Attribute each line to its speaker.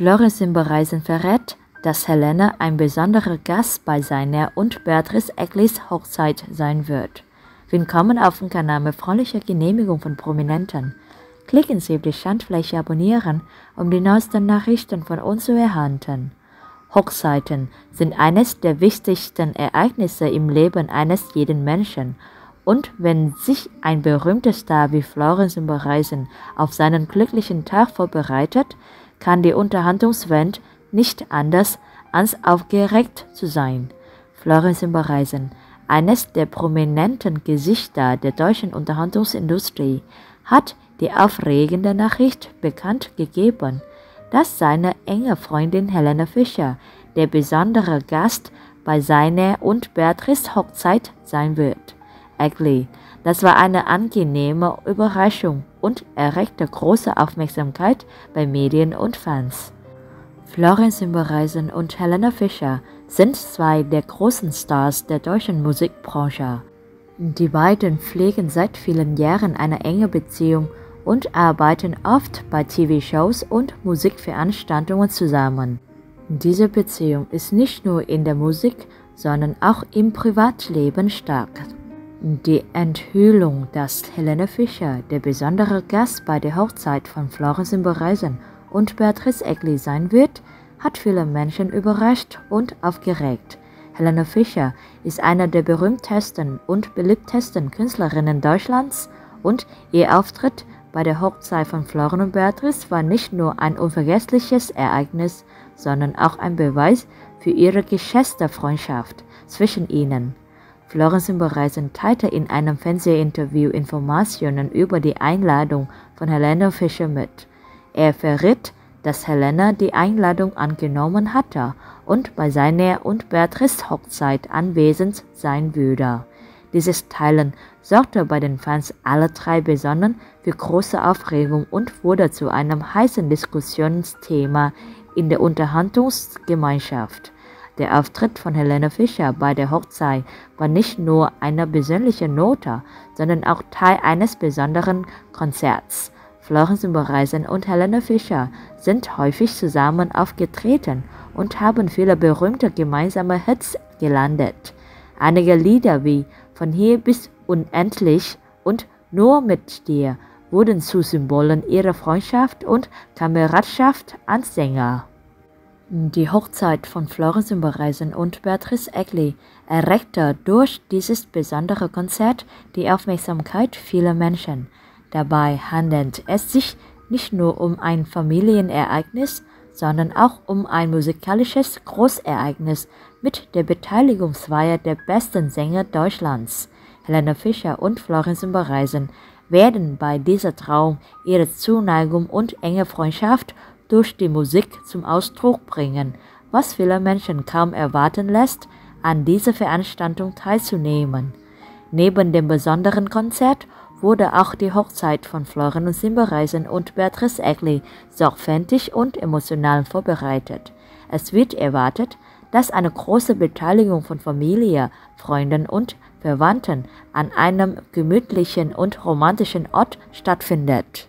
Speaker 1: Florence Simbereisen verrät, dass Helena ein besonderer Gast bei seiner und Beatrice Ecklis Hochzeit sein wird. Willkommen auf dem Kanal mit freundlicher Genehmigung von Prominenten. Klicken Sie auf die Schandfläche Abonnieren, um die neuesten Nachrichten von uns zu erhalten. Hochzeiten sind eines der wichtigsten Ereignisse im Leben eines jeden Menschen. Und wenn sich ein berühmter Star wie Florence Simbereisen auf seinen glücklichen Tag vorbereitet, kann die Unterhaltungswelt nicht anders als aufgeregt zu sein. Florence Simbereisen, eines der prominenten Gesichter der deutschen Unterhaltungsindustrie, hat die aufregende Nachricht bekannt gegeben, dass seine enge Freundin Helena Fischer der besondere Gast bei seiner und Beatrice Hochzeit sein wird. Eckley, das war eine angenehme Überraschung und erregte große Aufmerksamkeit bei Medien und Fans. Florence Simbereisen und Helena Fischer sind zwei der großen Stars der deutschen Musikbranche. Die beiden pflegen seit vielen Jahren eine enge Beziehung und arbeiten oft bei TV-Shows und Musikveranstaltungen zusammen. Diese Beziehung ist nicht nur in der Musik, sondern auch im Privatleben stark. Die Enthüllung, dass Helene Fischer der besondere Gast bei der Hochzeit von Florence im Bereisen und Beatrice Egli sein wird, hat viele Menschen überrascht und aufgeregt. Helene Fischer ist eine der berühmtesten und beliebtesten Künstlerinnen Deutschlands und ihr Auftritt bei der Hochzeit von Florian und Beatrice war nicht nur ein unvergessliches Ereignis, sondern auch ein Beweis für ihre geschätzte Freundschaft zwischen ihnen. Florence Bereisen teilte in einem Fernsehinterview Informationen über die Einladung von Helena Fischer mit. Er verriet, dass Helena die Einladung angenommen hatte und bei seiner und Beatrice Hochzeit anwesend sein würde. Dieses Teilen sorgte bei den Fans aller drei besonders für große Aufregung und wurde zu einem heißen Diskussionsthema in der Unterhaltungsgemeinschaft. Der Auftritt von Helene Fischer bei der Hochzeit war nicht nur eine persönliche Note, sondern auch Teil eines besonderen Konzerts. Florence Bereisen und Helene Fischer sind häufig zusammen aufgetreten und haben viele berühmte gemeinsame Hits gelandet. Einige Lieder wie Von hier bis unendlich und Nur mit dir wurden zu Symbolen ihrer Freundschaft und Kameradschaft als Sänger. Die Hochzeit von Florence Bereisen und Beatrice Egli erregte durch dieses besondere Konzert die Aufmerksamkeit vieler Menschen. Dabei handelt es sich nicht nur um ein Familienereignis, sondern auch um ein musikalisches Großereignis mit der Beteiligungsfeier der besten Sänger Deutschlands. Helena Fischer und Florence Bereisen werden bei dieser Trauung ihre Zuneigung und enge Freundschaft durch die Musik zum Ausdruck bringen, was viele Menschen kaum erwarten lässt, an dieser Veranstaltung teilzunehmen. Neben dem besonderen Konzert wurde auch die Hochzeit von Florian Simbereisen und Beatrice Egli sorgfältig und emotional vorbereitet. Es wird erwartet, dass eine große Beteiligung von Familie, Freunden und Verwandten an einem gemütlichen und romantischen Ort stattfindet.